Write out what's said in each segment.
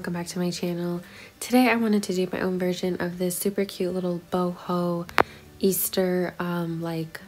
welcome back to my channel. Today I wanted to do my own version of this super cute little boho Easter um, like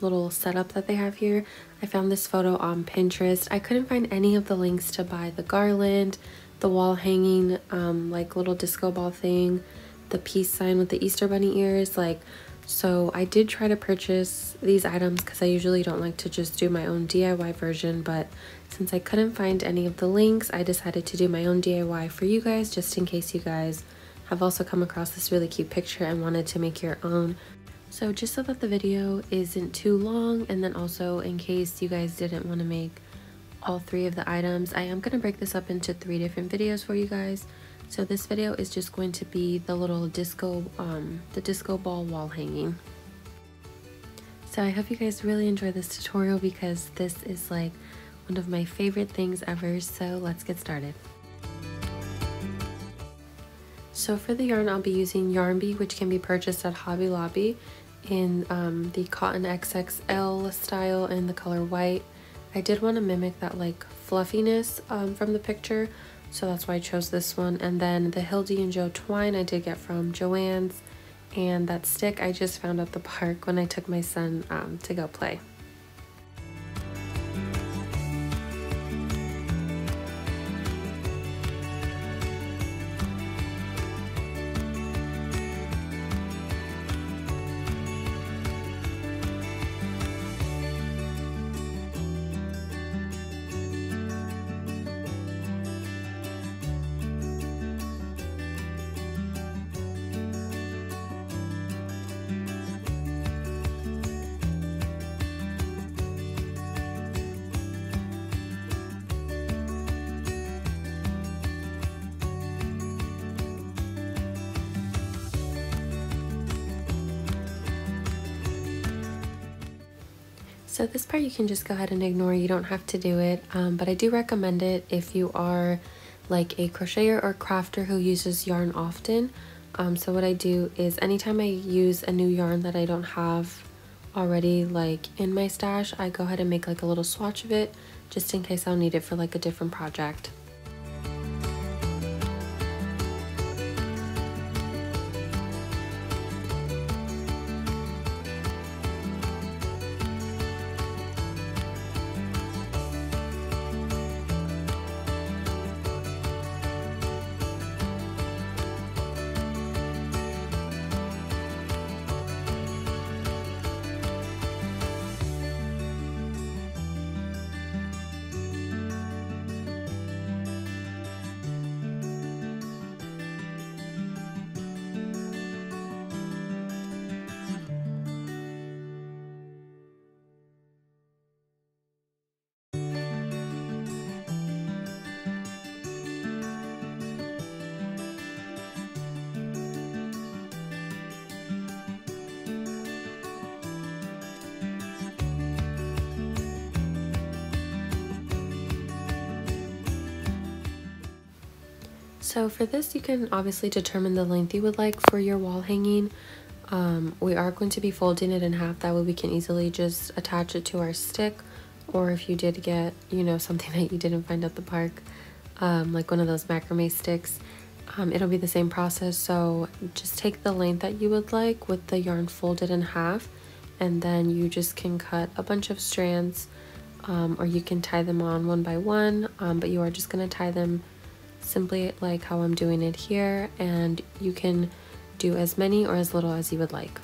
little setup that they have here. I found this photo on Pinterest. I couldn't find any of the links to buy the garland, the wall hanging um, like little disco ball thing, the peace sign with the Easter bunny ears like so I did try to purchase these items because I usually don't like to just do my own DIY version, but since I couldn't find any of the links, I decided to do my own DIY for you guys just in case you guys have also come across this really cute picture and wanted to make your own. So just so that the video isn't too long and then also in case you guys didn't want to make all three of the items, I am going to break this up into three different videos for you guys. So this video is just going to be the little disco, um, the disco ball wall hanging. So I hope you guys really enjoy this tutorial because this is like one of my favorite things ever. So let's get started. So for the yarn, I'll be using Yarn Bee, which can be purchased at Hobby Lobby in um, the Cotton XXL style in the color white. I did want to mimic that like fluffiness um, from the picture, so that's why I chose this one. And then the Hildie and Jo twine I did get from Joann's. And that stick I just found at the park when I took my son um, to go play. So this part you can just go ahead and ignore, you don't have to do it, um, but I do recommend it if you are like a crocheter or crafter who uses yarn often. Um, so what I do is anytime I use a new yarn that I don't have already like in my stash, I go ahead and make like a little swatch of it just in case I'll need it for like a different project. So for this, you can obviously determine the length you would like for your wall hanging. Um, we are going to be folding it in half, that way we can easily just attach it to our stick. Or if you did get, you know, something that you didn't find at the park, um, like one of those macrame sticks, um, it'll be the same process. So just take the length that you would like with the yarn folded in half, and then you just can cut a bunch of strands, um, or you can tie them on one by one, um, but you are just going to tie them simply like how I'm doing it here and you can do as many or as little as you would like.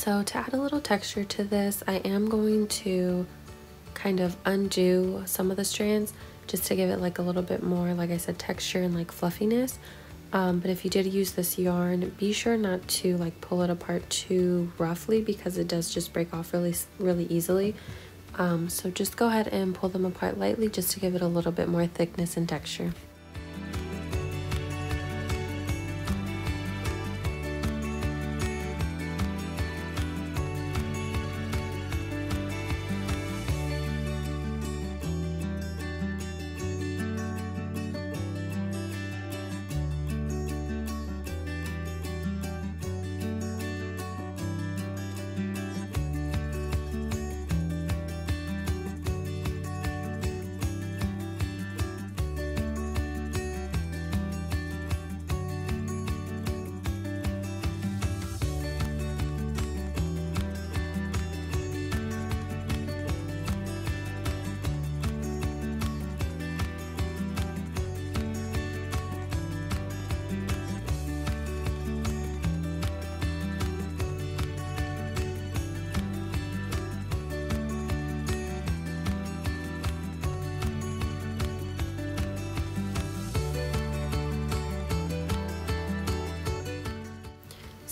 So to add a little texture to this, I am going to kind of undo some of the strands just to give it like a little bit more, like I said, texture and like fluffiness. Um, but if you did use this yarn, be sure not to like pull it apart too roughly because it does just break off really, really easily. Um, so just go ahead and pull them apart lightly just to give it a little bit more thickness and texture.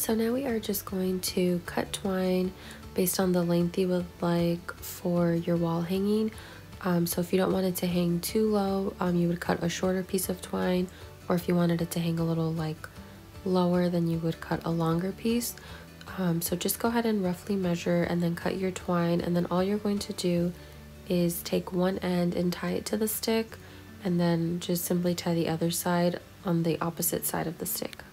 So now we are just going to cut twine based on the length you would like for your wall hanging. Um, so if you don't want it to hang too low, um, you would cut a shorter piece of twine, or if you wanted it to hang a little like lower, then you would cut a longer piece. Um, so just go ahead and roughly measure and then cut your twine, and then all you're going to do is take one end and tie it to the stick, and then just simply tie the other side on the opposite side of the stick.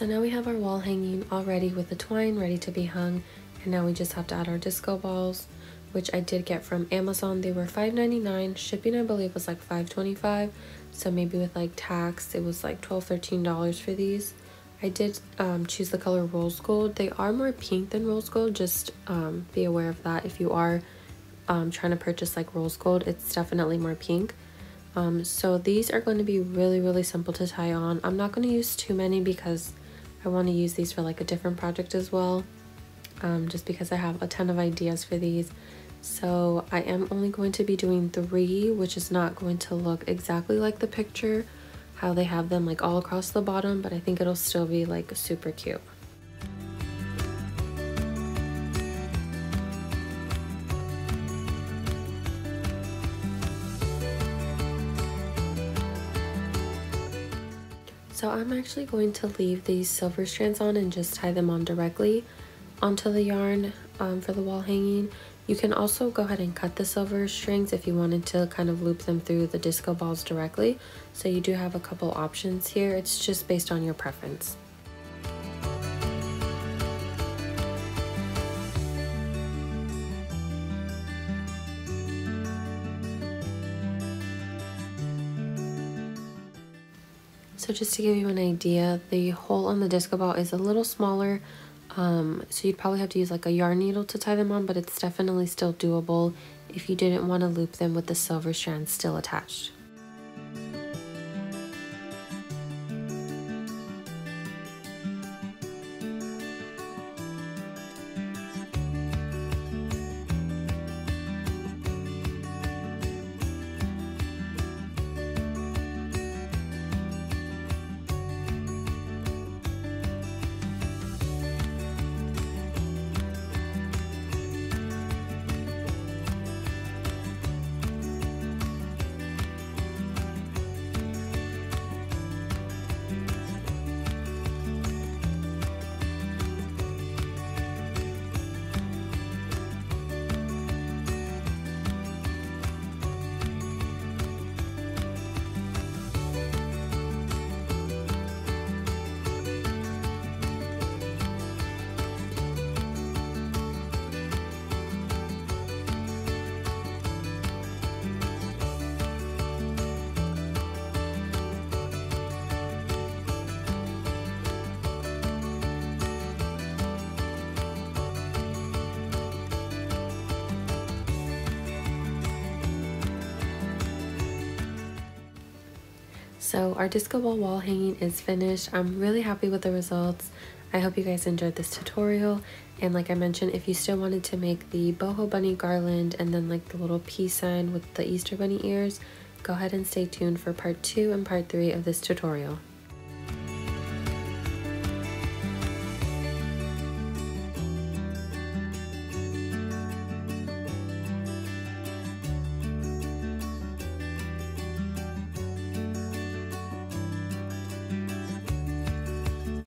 So now we have our wall hanging already with the twine ready to be hung. And now we just have to add our disco balls, which I did get from Amazon. They were $5.99. Shipping, I believe, was like $5.25. So maybe with like tax, it was like $12, $13 for these. I did um, choose the color rose gold. They are more pink than rose gold. Just um, be aware of that. If you are um, trying to purchase like rose gold, it's definitely more pink. Um, so these are going to be really, really simple to tie on. I'm not going to use too many because I want to use these for like a different project as well, um, just because I have a ton of ideas for these. So I am only going to be doing three, which is not going to look exactly like the picture, how they have them like all across the bottom, but I think it'll still be like super cute. So I'm actually going to leave these silver strands on and just tie them on directly onto the yarn um, for the wall hanging. You can also go ahead and cut the silver strings if you wanted to kind of loop them through the disco balls directly. So you do have a couple options here. It's just based on your preference. So just to give you an idea, the hole on the disco ball is a little smaller. Um, so you'd probably have to use like a yarn needle to tie them on, but it's definitely still doable if you didn't want to loop them with the silver strands still attached. So our disco ball wall hanging is finished. I'm really happy with the results. I hope you guys enjoyed this tutorial. And like I mentioned, if you still wanted to make the boho bunny garland and then like the little peace sign with the Easter bunny ears, go ahead and stay tuned for part two and part three of this tutorial.